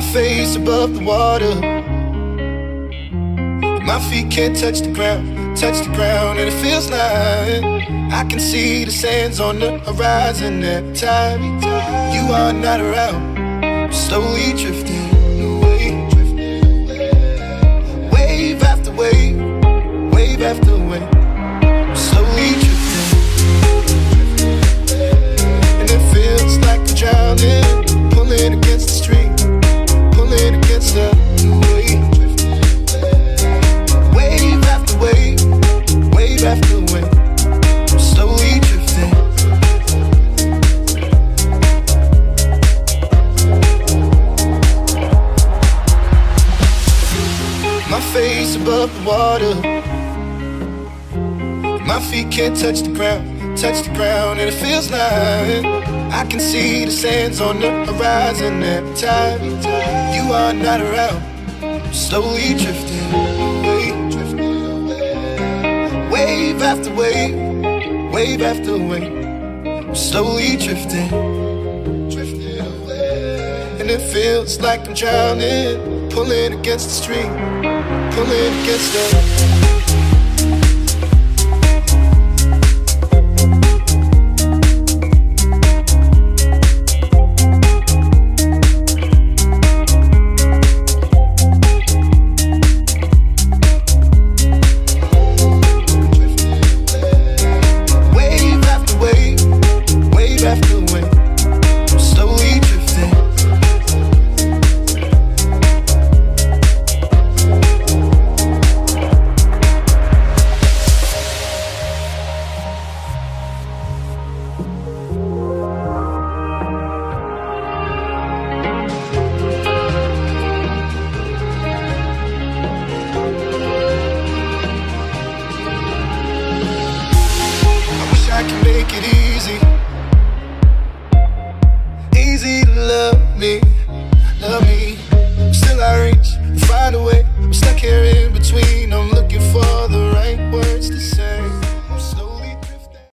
face above the water. My feet can't touch the ground, touch the ground, and it feels like I can see the sands on the horizon every time you are not around. I'm Slowly drifting away, wave after wave, wave after wave. Slowly drifting, and it feels like I'm drowning, Above the water. My feet can't touch the ground, touch the ground, and it feels like I can see the sands on the horizon every time you are not around. Slowly drifting drifting away. Wave after wave, wave after wave. I'm Slowly drifting. And it feels like I'm drowning, pulling against the stream, pulling against the. Make it easy,